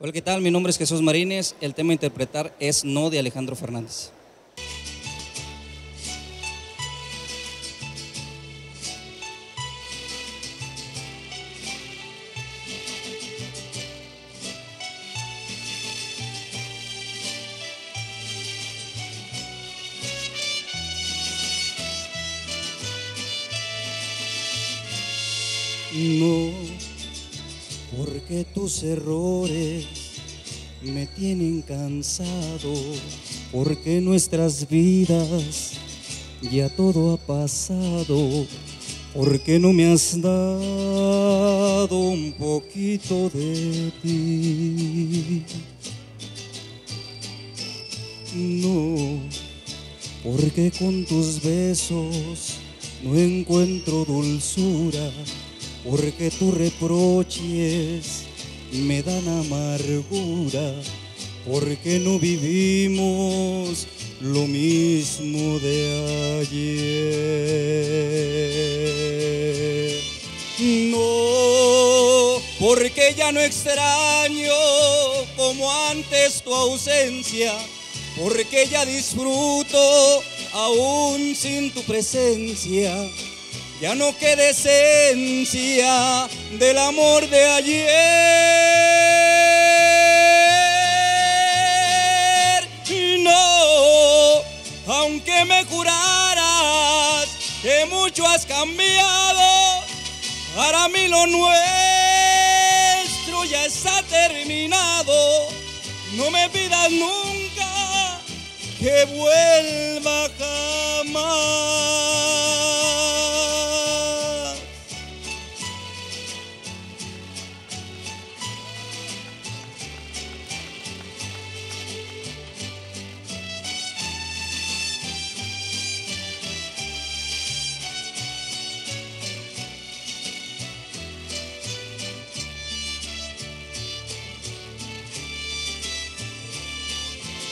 Hola, ¿qué tal? Mi nombre es Jesús Marínez. El tema a interpretar es No de Alejandro Fernández. No, porque tus errores me tienen cansado, porque nuestras vidas ya todo ha pasado, porque no me has dado un poquito de ti. No, porque con tus besos no encuentro dulzura, porque tus reproches me dan amargura, porque no vivimos lo mismo de ayer. No, porque ya no extraño como antes tu ausencia, porque ya disfruto aún sin tu presencia. Ya no queda esencia del amor de ayer. No, aunque me juraras que mucho has cambiado, para mí lo nuestro ya está terminado. No me pidas nunca que vuelva jamás.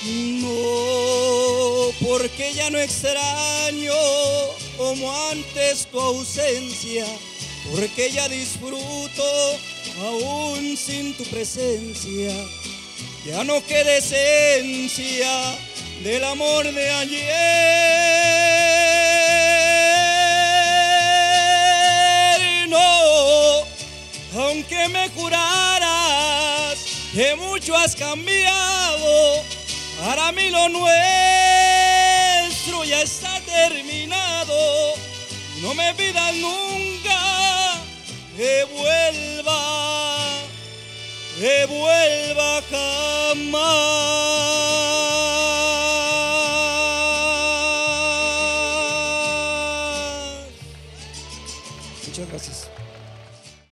No, porque ya no extraño como antes tu ausencia, porque ya disfruto aún sin tu presencia. Ya no queda esencia del amor de ayer. No, aunque me juraras que mucho has cambiado, para mí lo nuestro ya está terminado. No me pidas nunca que vuelva, que vuelva jamás. Muchas gracias.